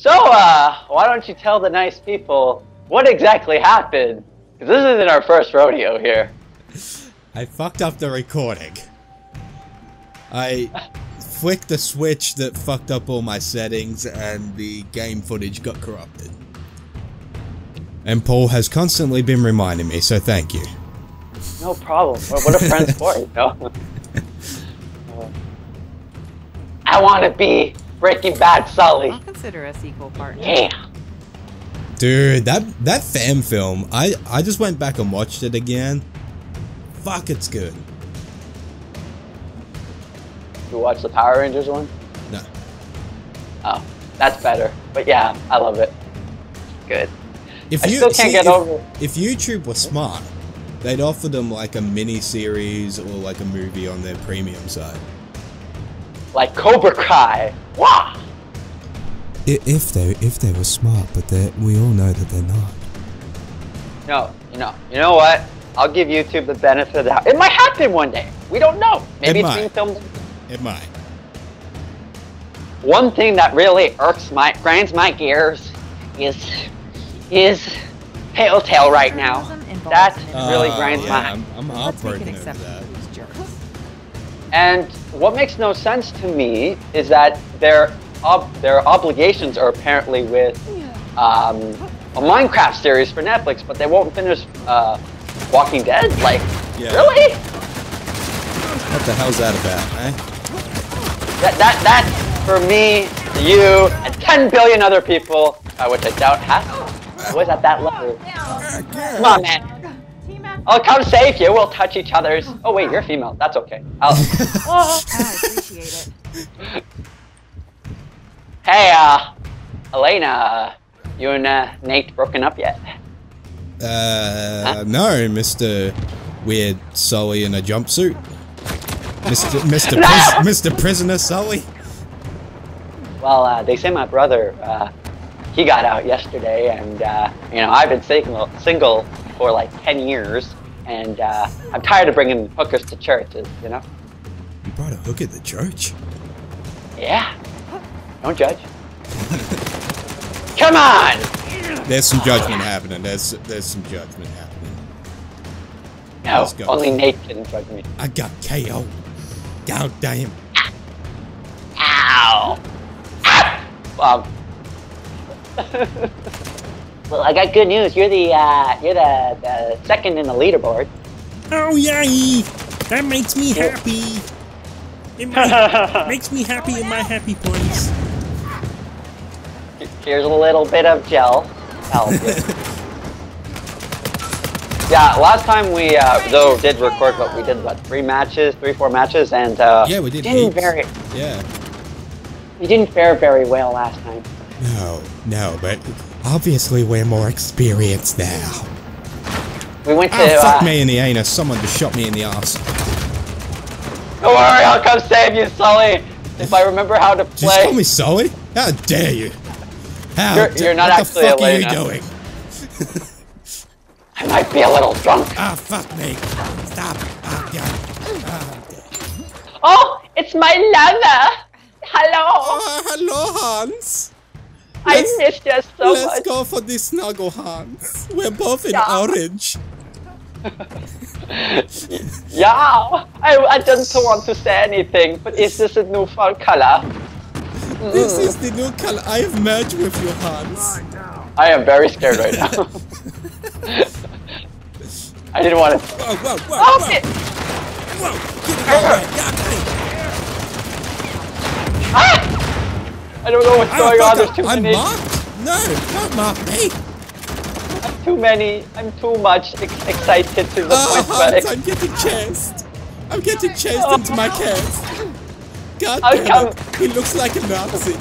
So, uh, why don't you tell the nice people what exactly happened? Because this isn't our first rodeo here. I fucked up the recording. I flicked the switch that fucked up all my settings and the game footage got corrupted. And Paul has constantly been reminding me, so thank you. No problem. What are friends for, you know? I want to be Breaking Bad Sully. I'll consider us equal partners. Yeah. Dude, that that fan film, I I just went back and watched it again. Fuck, it's good. You watch the Power Rangers one? No. Oh, that's better. But yeah, I love it. Good. If I you still can't see, get if, over- if YouTube was smart, they'd offer them like a mini series or like a movie on their premium side. Like Cobra Kai. Wah! If they if they were smart, but they we all know that they're not. No, you know, you know what? I'll give YouTube the benefit of the doubt. It might happen one day. We don't know. Maybe It it's might. being filmed. It might. One thing that really irks my grinds my gears is is Telltale right now. Terrorism That an really Uh, grinds yeah, my I'm, I'm Let's make an heartbroken over exception that. for these jerks. And what makes no sense to me is that their ob- their obligations are apparently with um, a Minecraft series for Netflix, but they won't finish uh, Walking Dead. Like, Yeah. really? What the hell's that about, eh? That that that for me, you, and 10 billion other people, uh, which I doubt has, was at that level. Come on, man. I'll come save you. We'll touch each other's. Oh wait, you're female. That's okay. I'll, I appreciate it. hey, uh, Elena, you and uh, Nate broken up yet? Uh, no, Mr. Weird Sully in a jumpsuit. Mr. Mr. Pris- Mr. Prisoner Sully. Well, uh, they say my brother, uh, he got out yesterday, and uh, you know I've been single single for like 10 years, and uh, I'm tired of bringing hookers to churches. You know? You brought a hooker to the church. Yeah. Don't judge. Come on! There's some judgment happening. There's there's some judgment happening. No, Let's go. only Nate can judge me. I got KO. God damn. Ow! Ah! Um. well, I got good news. You're the uh, you're the, the second in the leaderboard. Oh yay! That makes me happy. It makes me happy in my happy place. Here's a little bit of gel. Help yeah, last time we uh, though did record, but we did what three matches, three four matches, and uh, Yeah, we did Didn't very, Yeah. we didn't fare very well last time. No, no, but obviously we're more experienced now. We went to. Oh, fuck uh, me in the anus. Someone just shot me in the ass. Don't worry, I'll come save you, Sully. If I remember how to Did you call play. me Sully? How dare you? How You're- you're not what actually the fuck are you doing? I might be a little drunk. Ah, fuck me. Stop. Ah, God. Ah. Oh, it's my lover. Hello. Ah, hello, Hans. I let's- missed you so Let's much. go for the snuggle, Hans. We're both in Yeah. orange. Yeah, I, I didn't want to say anything, but is this a new fall color? This is the new color. I have merged with you, Hans. I am very scared right now. I didn't want to. Whoa, whoa, whoa, Oh, whoa. shit. Whoa, get it over. God damn. Ah! I don't know what's Oh, going on. fuck, There's too I'm many. marked? No, don't mark me. I'm too many. I'm too much ex- excited to the Oh, point where. Hans, I- I'm getting chased. I'm getting chased into my cast. God I'll damn it. He looks like a Nazi.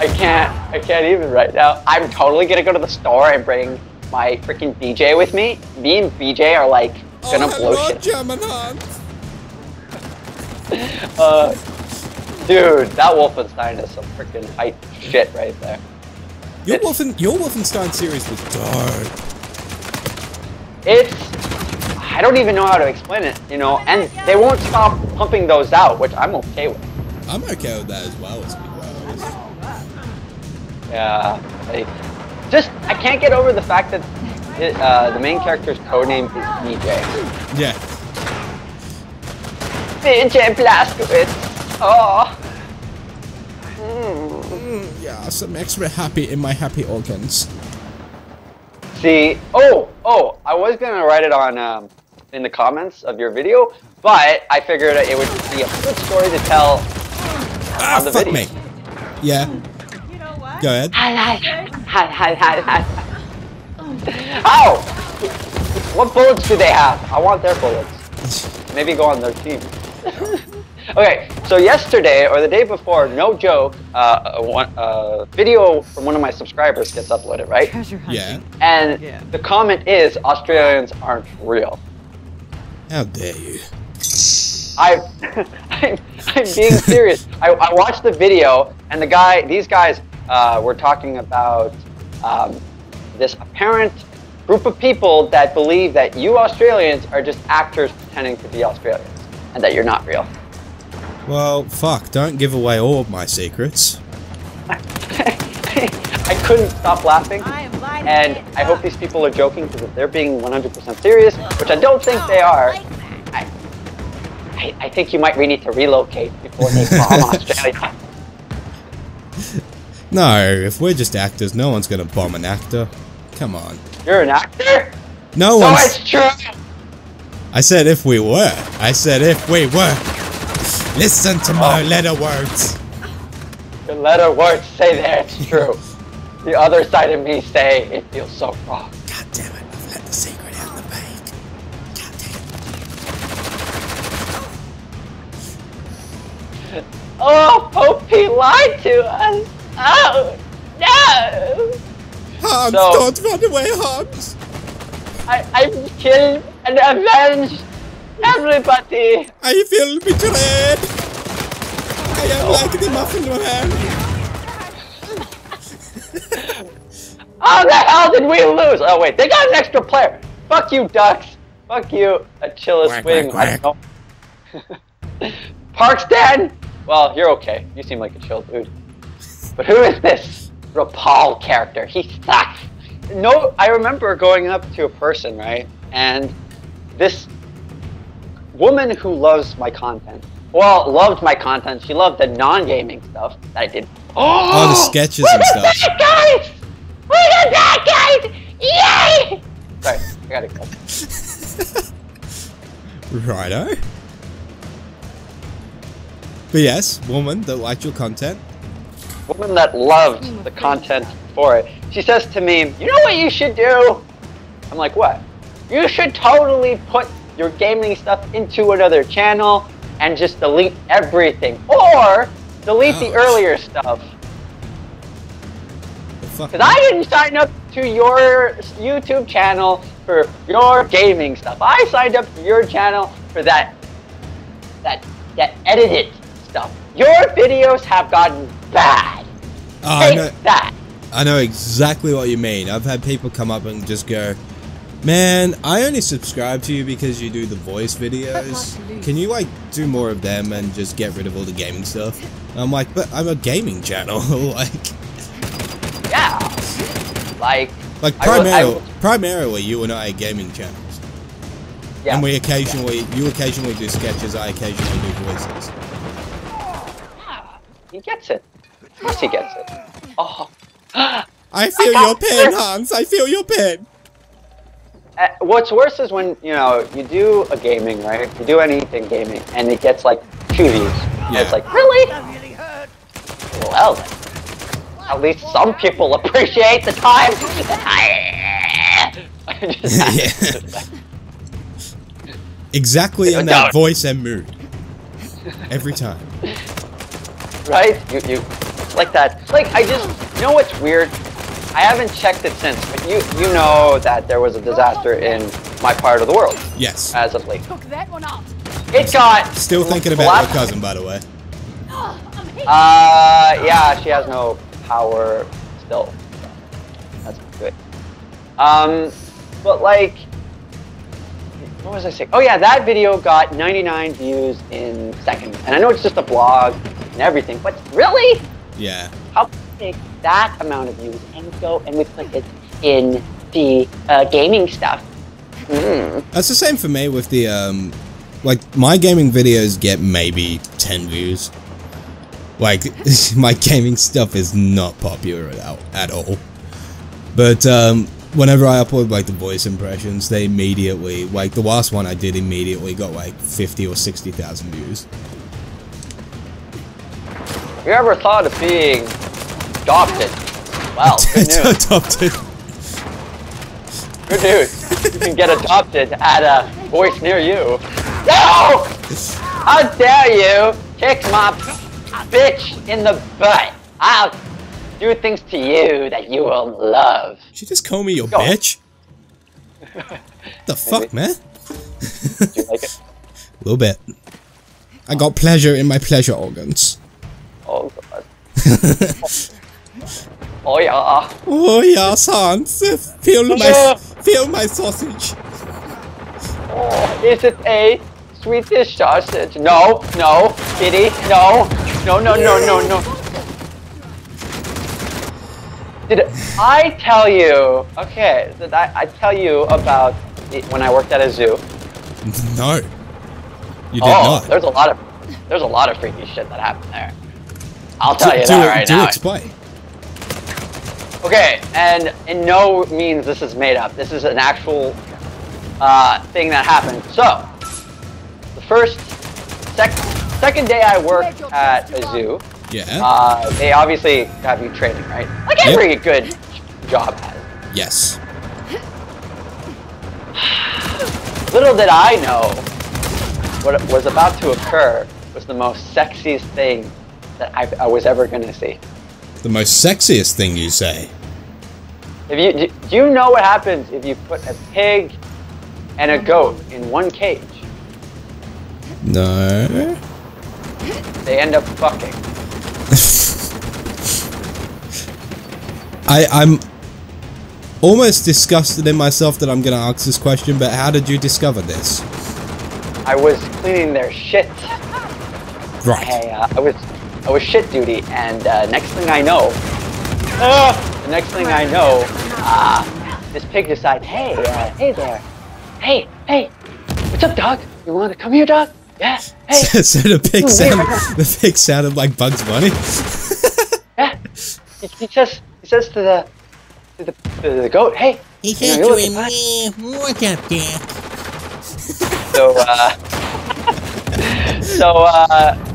I can't. I can't even right now. I'm totally gonna go to the store and bring my freaking BJ with me. Me and BJ are like gonna oh, blow hello, shit. German Hans. Uh, dude, that Wolfenstein is some freaking hype shit right there. Your, Wolfen, your Wolfenstein series was dope. It's I don't even know how to explain it, you know, and they won't stop pumping those out, which I'm okay with. I'm okay with that as well, to be honest. Yeah. Like, just I can't get over the fact that it, uh, the main character's codename is BJ. Yeah. BJ Blazkowicz. Oh. Yes, I'm extra happy in my happy organs. See, oh, oh, I was gonna write it on um, in the comments of your video, but I figured it would be a good story to tell Ah, on the fuck video. me. Yeah, You know what? go ahead. Ow! What bullets do they have? I want their bullets. Maybe go on their team. okay, so yesterday or the day before, no joke, uh, a, a video from one of my subscribers gets uploaded, right? Yeah. And Yeah. the comment is Australians aren't real. How dare you? I, I'm, I'm being serious. I, I watched the video, and the guy, these guys uh, were talking about um, this apparent group of people that believe that you Australians are just actors pretending to be Australians, and that you're not real. Well, fuck, don't give away all of my secrets. I couldn't stop laughing, I am and I hope these people are joking because if they're being 100% serious, which I don't think they are, I, I, I think you might really need to relocate before they bomb Australia. No, if we're just actors, no one's gonna bomb an actor. Come on. You're an actor? No No, one's. it's true. I said if we were. I said if we were. Listen to my Oh. letter words. The letter words say that it's true. The other side of me say it feels so wrong. Oh, Popey lied to us. Oh, no. Hans, So- don't run away, Hans. I, I've killed and avenged everybody. I feel betrayed. I am like the muffin man. How the hell did we lose? Oh, wait, they got an extra player. Fuck you, Ducks. Fuck you, Achilles Quack, wing. quack, I don't. Parks Den? Well, you're okay. You seem like a chill dude. But who is this Rapal character? He sucks. No, I remember going up to a person, right? And this woman who loves my content. Well, loved my content. She loved the non-gaming stuff that I did. Oh, the sketches Look and at stuff. that, guys! Look at that, guys! Yay! Sorry, I gotta go. Righto. But yes, woman that liked your content. woman that loved the content for it. She says to me, "You know what you should do?" I'm like, "What?" You should totally put your gaming stuff into another channel and just delete everything, or delete the earlier stuff. Because I didn't sign up to your YouTube channel for your gaming stuff. I signed up to your channel for that that that edited stuff. Your videos have gotten bad. Oh, I know, that. I know exactly what you mean. I've had people come up and just go, Man, I only subscribe to you because you do the voice videos. Can you like do more of them and just get rid of all the gaming stuff? And I'm like, but I'm a gaming channel. like, Yeah. Like, like I will- I primarily, will- primarily you and I are gaming channels, yeah. and we occasionally, you occasionally do sketches, I occasionally do voices. He gets it. Of course he gets it. Oh. I feel your pain, Hans. I feel your pain. Uh, what's worse is when, you know, you do a gaming, right? You do anything gaming, and it gets like two. And Yeah. It's like, really? Well, then. At least some people appreciate the time. I exactly in that voice and mood. Every time. right? You, you, like that. Like, I just, you know what's weird? I haven't checked it since, but you, you know that there was a disaster in my part of the world Yes. as of late. Took that one out. It got Still thinking about your cousin, by the way. I'm. Uh, yeah, she has no power still. That's good. Um, but like, what was I saying? Oh yeah, that video got 99 views in seconds, and I know it's just a blog, and everything. But really, Yeah. how can take that amount of views and go and we put it in the uh, gaming stuff? Mm. That's the same for me with the um like my gaming videos get maybe 10 views. Like my gaming stuff is not popular at, all- at all. But um whenever I upload like the voice impressions, they immediately like the last one I did immediately got like 50 or 60,000 views. You ever thought of being adopted? Well, good news. Adopted. Good news. You can get adopted at a voice near you. No! How dare you kick my bitch in the butt? I'll do things to you that you will love. She just call me your Go. bitch. the fuck, man? Do you like it? A little bit. I got pleasure in my pleasure organs. Oh god. oh yeah. Oh yes, oh, Hans. Feel my feel my sausage. Oh, is it a Swedish sausage? No, no, kitty, no, no, no, no, no, no. Did I tell you? Okay, did I, I tell you about it when I worked at a zoo? No. You did oh, not. there's a lot of there's a lot of freaky shit that happened there. I'll tell do you do, right do now. explain. Okay, and in no means this is made up. This is an actual uh, thing that happened. So, the first, sec- second day I worked at a zoo, Yeah. uh, they obviously have you training, right? Like Yep. every good job has. yes. Little did I know what was about to occur was the most sexiest thing that I, I was ever going to see. The most sexiest thing you say. If you do, do you know what happens if you put a pig and a goat in one cage? No. They end up fucking. I I'm almost disgusted in myself that I'm gonna ask this question, but how did you discover this? I was cleaning their shit. Right. Hey, uh, I was I was shit duty, and uh, next thing I know, uh, the next thing I know, uh, this pig decides, hey, uh, hey there, hey, hey, what's up, dog? You want to come here, dog? Yeah. Hey, so the pig Oh, sounded the pig sounded like Bugs Bunny. yeah. He, he says he says to the to the, to the goat, hey. He you know, said you're to looking him, fine." "Eh, what's up, Jack? So, uh, so, uh,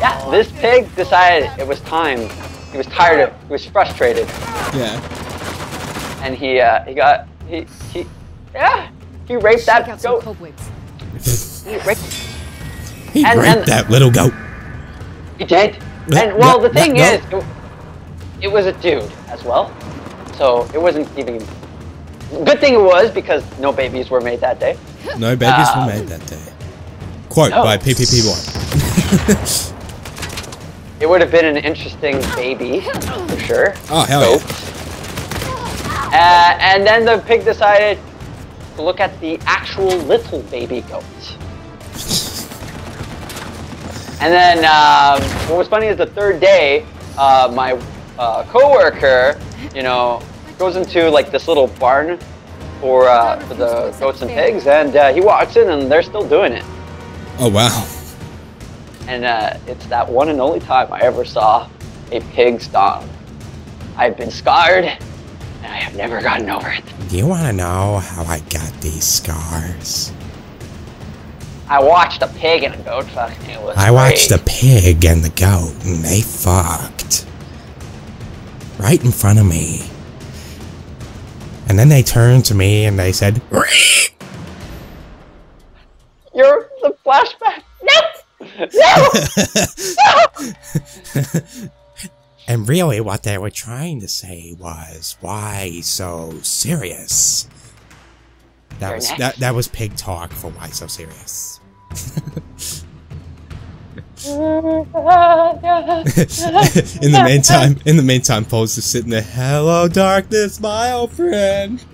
yeah, this pig decided it was time. He was tired of, he was frustrated, Yeah. and he, uh, he got, he, he, yeah, he raped Check that out goat. He raped, He And- raped and- that little goat. he did. And well, the thing no, no. is, it, it was a dude as well, so it wasn't even. Good thing it was because no babies were made that day. No babies Uh, were made that day. Quote no. by pppwhat. It would have been an interesting baby for sure. Oh hell Goat. yeah. Uh, and then the pig decided to look at the actual little baby goat. And then um, what was funny is the third day, uh, my uh, coworker, you know, goes into like this little barn for uh, for the goats and pigs, and uh, he walks in and they're still doing it. Oh wow. And uh, it's that one and only time I ever saw a pig's dong. I've been scarred, and I have never gotten over it. Do you want to know how I got these scars? I watched a pig and a goat fucking. It was I watched the great. pig and the goat, and they fucked. Right in front of me. And then they turned to me and they said, You're the flashback. No. and really what they were trying to say was, why so serious? That was that, that was pig talk for why so serious. in the meantime, in the meantime, Paul's just sitting there. Hello, darkness, my old friend.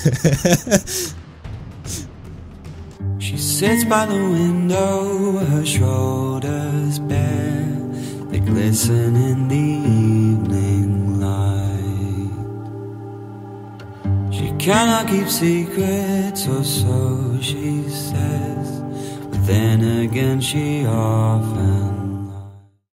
She sits by the window, her shoulders bare, they glisten in the evening light. She cannot keep secrets, or so she says, but then again she often